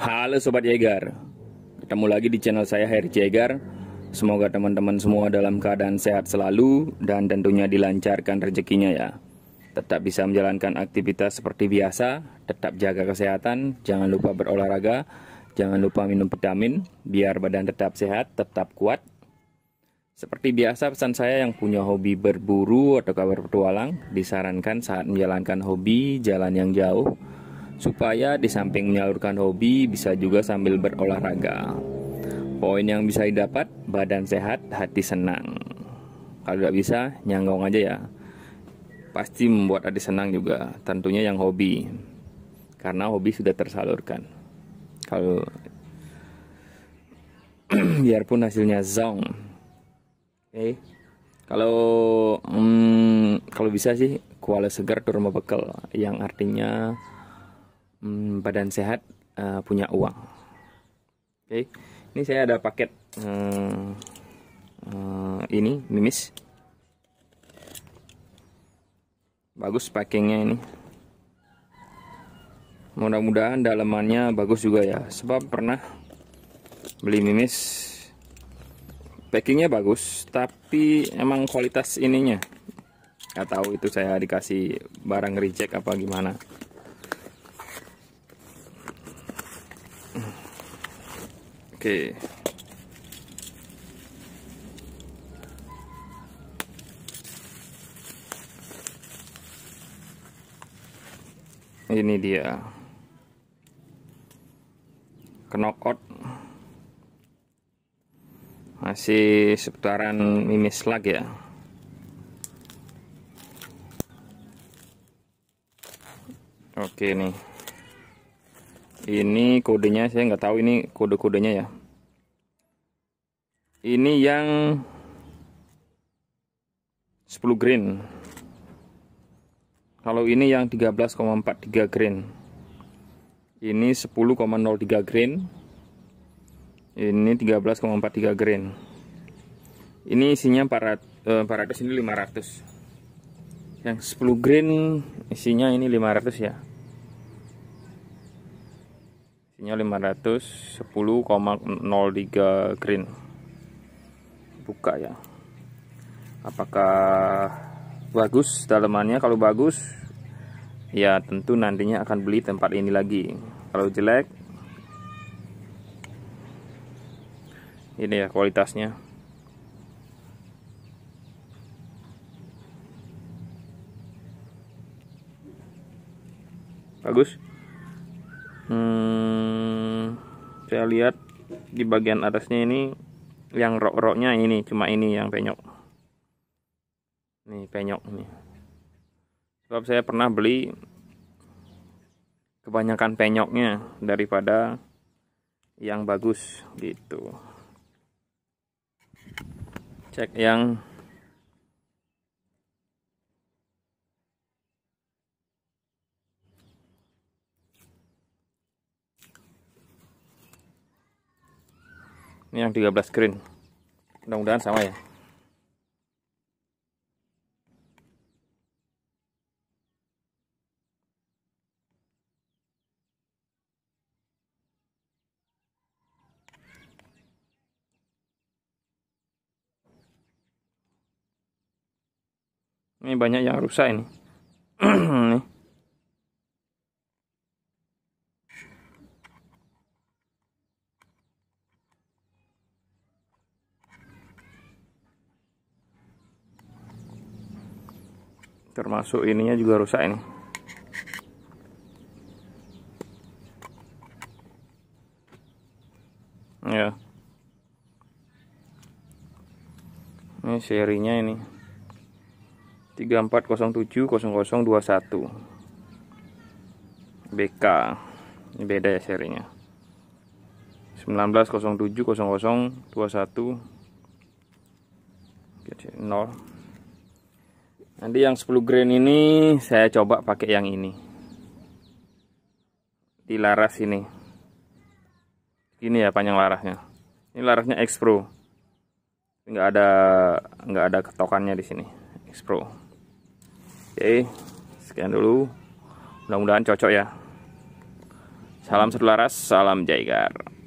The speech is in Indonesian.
Halo Sobat Jaeger. Ketemu lagi di channel saya Heri Jaeger. Semoga teman-teman semua dalam keadaan sehat selalu Dan tentunya dilancarkan rezekinya ya. Tetap bisa menjalankan aktivitas seperti biasa Tetap jaga kesehatan Jangan lupa berolahraga Jangan lupa minum vitamin Biar badan tetap sehat, tetap kuat. Seperti biasa pesan saya yang punya hobi berburu atau kabar petualang disarankan saat menjalankan hobi jalan yang jauh supaya di samping menyalurkan hobi bisa juga sambil berolahraga. Poin yang bisa didapat, badan sehat, hati senang. Kalau tidak bisa, nyanggong aja ya. Pasti membuat hati senang juga, tentunya yang hobi. Karena hobi sudah tersalurkan. Kalau biarpun hasilnya zong. Oke. Okay. Kalau hmm, kalau bisa sih kuala segar turun bekal yang artinya hmm, badan sehat uh, punya uang. Oke, okay. ini saya ada paket uh, uh, ini mimis. Bagus packingnya ini. Mudah-mudahan dalamannya bagus juga ya. Sebab pernah beli mimis packingnya bagus tapi emang kualitas ininya nggak tahu itu saya dikasih barang reject apa gimana Oke. Ini dia. Knockout. Masih seputaran mimis lagi ya. Oke nih ini kodenya saya nggak tahu ini kode-kodenya ya. Ini yang 10 green kalau ini yang 13,43 green ini 10,03 green ini 13,43 green ini isinya 400, 400 eh, ini 500 yang 10 green isinya ini 500 ya isinya 510,03 green. Buka ya. Apakah bagus dalamannya? Kalau bagus ya tentu nantinya akan beli tempat ini lagi. Kalau jelek ini ya kualitasnya. Bagus. Hmm, saya lihat di bagian atasnya ini yang rok-roknya ini cuma ini yang penyok. Nih penyok ini. Sebab saya pernah beli kebanyakan penyoknya daripada yang bagus gitu. Cek yang ini yang 13 green. Mudah-mudahan sama ya. Ini banyak yang rusak ini nih termasuk ininya juga rusak ini. Ya. Ini serinya ini. 34070021 BK ini beda ya serinya. 19070021 0 nanti yang 10 grain ini saya coba pakai yang ini. Di laras ini. Ini ya panjang larasnya. Ini larasnya X Pro. Nggak ada nggak ada ketokannya di sini X Pro. Oke sekian dulu. Mudah-mudahan cocok ya. Salam satu laras, salam Jaigar.